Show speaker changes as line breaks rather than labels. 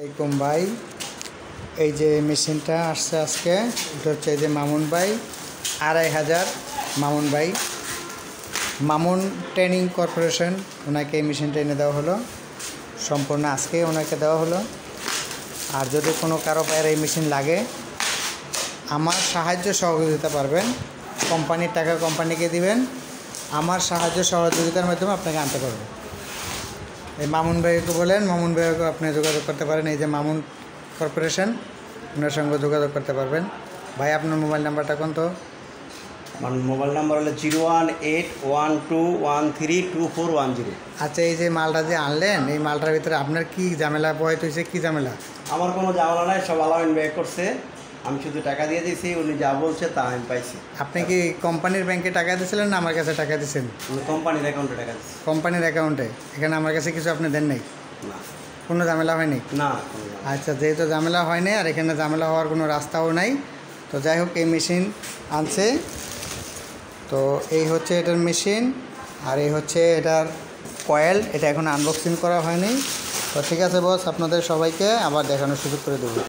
আসসালামাইকুম ভাই। এই যে মেশিনটা আসছে আজকে, এটা হচ্ছে এই যে মামুন ভাই, আড়াই হাজার মামুন ভাই। মামুন ট্রেনিং কর্পোরেশন, ওনাকে এই মেশিনটা এনে দেওয়া হলো। সম্পূর্ণ আজকে ওনাকে দেওয়া হলো। আর যদি কোনো কারও পায়ের এই মেশিন লাগে, আমার সাহায্য সহযোগিতা পারবেন। কোম্পানির টাকা কোম্পানিকে দিবেন। আমার সাহায্য সহযোগিতার মাধ্যমে আপনাকে আনতে পারব। এই মামুন ভাইকে বলেন মামুন ভাইকে আপনি যোগাযোগ করতে পারেন। এই যে মামুন কর্পোরেশন ওনার সঙ্গে যোগাযোগ করতে পারবেন। ভাই আপনার মোবাইল নাম্বারটা কোন তো?
আমার মোবাইল নাম্বার হলো zero one eight one two one three two four one zero.
আচ্ছা এই যে মালটা যে আনলেন এই মালটার ভিতরে আপনার কি ঝামেলা বয়ত হয়েছে কি ঝামেলা?
আমার কোনো ঝামেলা নাই সব আলামিন ব্যয় করছে। আমি শুধু টাকা দিয়ে দিয়েছি উনি যা বলছে তা আমি পাইছি।
আপনি কি কোম্পানির ব্যাংকে টাকা দিয়েছিলেন না আমার কাছে টাকা দিয়েছেন?
কোম্পানির অ্যাকাউন্টে টাকা দিচ্ছে
কোম্পানির অ্যাকাউন্টে এখানে আমার কাছে কিছু আপনি দেন নাই?
না।
কোনো ঝামেলা হয়নি?
না
আচ্ছা যেহেতু ঝামেলা হয়নি আর এখানে ঝামেলা হওয়ার কোনো রাস্তাও নাই তো যাই হোক এই মেশিন আনছে। তো এই হচ্ছে এটার মেশিন আর এই হচ্ছে এটার কয়েল এটা এখন আনবক্সিং করা হয়নি। তো ঠিক আছে বস আপনাদের সবাইকে আবার দেখানোর সুযোগ করে দেবো।